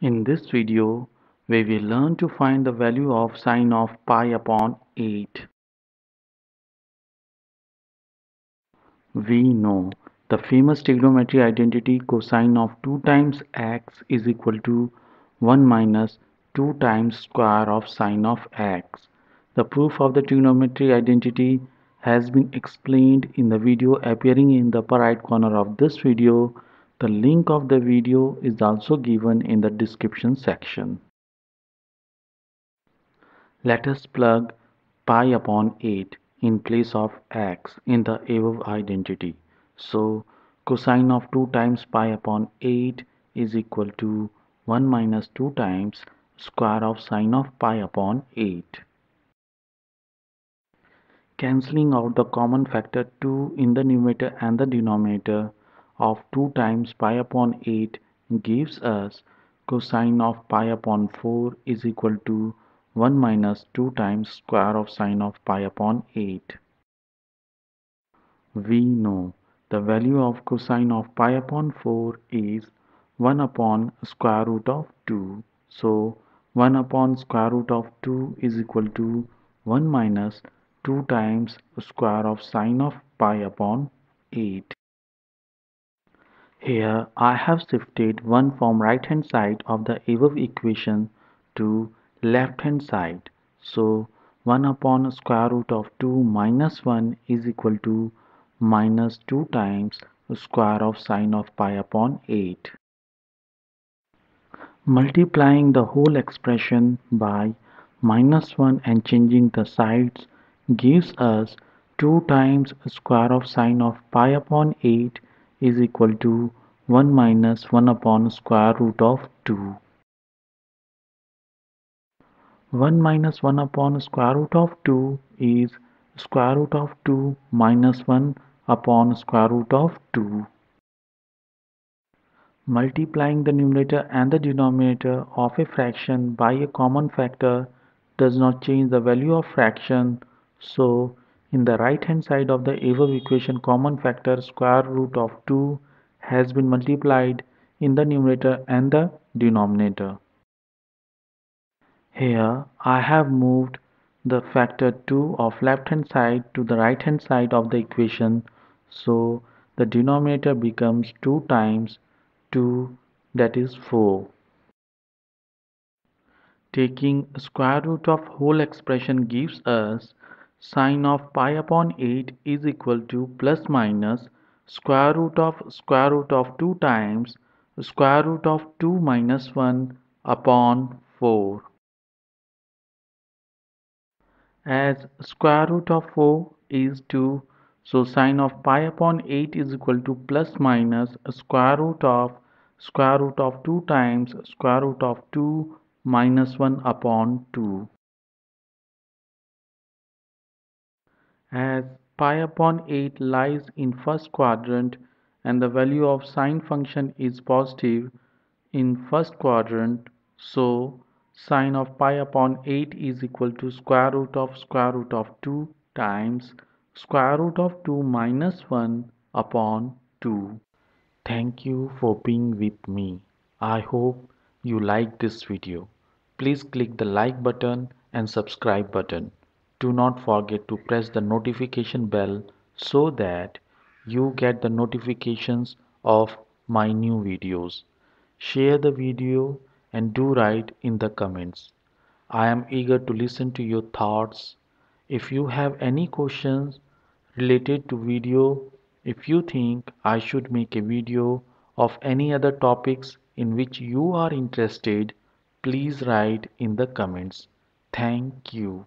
In this video, we will learn to find the value of sine of pi upon 8. We know the famous trigonometry identity cosine of 2 times x is equal to 1 minus 2 times square of sine of x. The proof of the trigonometry identity has been explained in the video appearing in the upper right corner of this video the link of the video is also given in the description section. Let us plug pi upon 8 in place of x in the above identity. So cosine of 2 times pi upon 8 is equal to 1 minus 2 times square of sine of pi upon 8. Cancelling out the common factor 2 in the numerator and the denominator of 2 times pi upon 8 gives us cosine of pi upon 4 is equal to 1 minus 2 times square of sine of pi upon 8. We know the value of cosine of pi upon 4 is 1 upon square root of 2. So 1 upon square root of 2 is equal to 1 minus 2 times square of sine of pi upon 8. Here I have shifted 1 from right hand side of the above equation to left hand side. So 1 upon square root of 2 minus 1 is equal to minus 2 times square of sine of pi upon 8. Multiplying the whole expression by minus 1 and changing the sides gives us 2 times square of sine of pi upon 8 is equal to 1 minus 1 upon square root of 2. 1 minus 1 upon square root of 2 is square root of 2 minus 1 upon square root of 2. Multiplying the numerator and the denominator of a fraction by a common factor does not change the value of fraction so in the right hand side of the above equation common factor square root of 2 has been multiplied in the numerator and the denominator. Here I have moved the factor 2 of left hand side to the right hand side of the equation so the denominator becomes 2 times 2 that is 4. Taking square root of whole expression gives us sine of pi upon 8 is equal to plus minus square root of square root of 2 times square root of 2 minus 1 upon 4 as square root of 4 is 2 so sine of pi upon 8 is equal to plus minus square root of square root of 2 times square root of 2 minus 1 upon 2 as pi upon 8 lies in first quadrant and the value of sine function is positive in first quadrant so sine of pi upon 8 is equal to square root of square root of 2 times square root of 2 minus 1 upon 2. Thank you for being with me. I hope you like this video. Please click the like button and subscribe button do not forget to press the notification bell so that you get the notifications of my new videos. Share the video and do write in the comments. I am eager to listen to your thoughts. If you have any questions related to video, if you think I should make a video of any other topics in which you are interested, please write in the comments. Thank you.